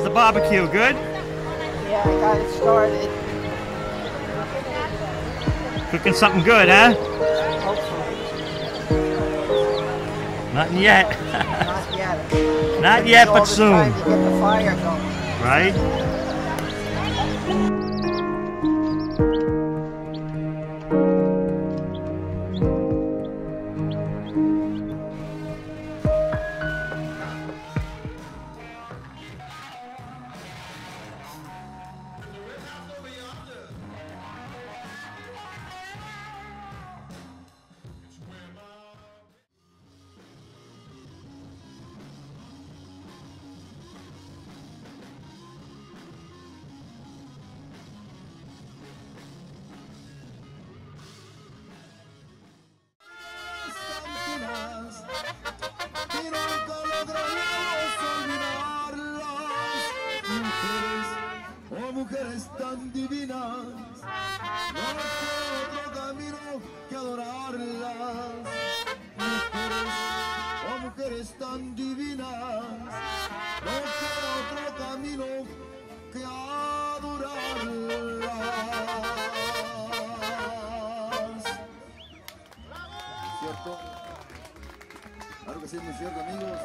How's the barbecue? Good? Yeah, I got it started. Cooking something good, huh? Hopefully. Nothing yet. Not yet. Not yet, but soon. Time to get the fire going. Right? que mujeres tan divinas, no queda otro camino que adorarlas. Mujeres, oh mujeres tan divinas, no otro camino que adorarlas. ¿Cierto? Claro que sí, muy cierto, amigos.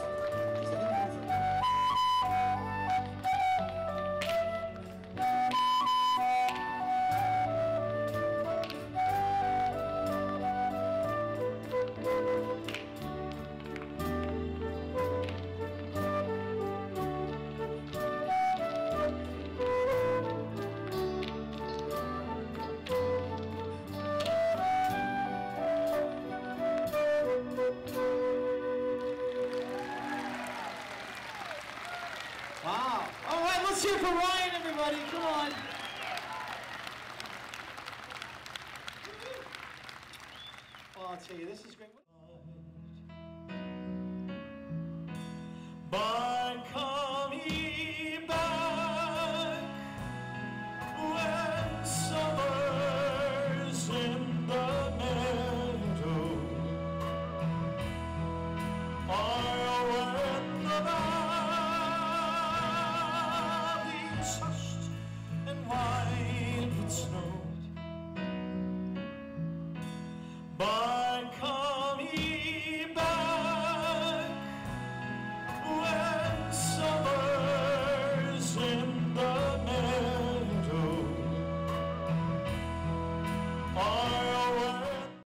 Right, for Ryan, everybody. Come on. Oh, I'll tell you, this is great.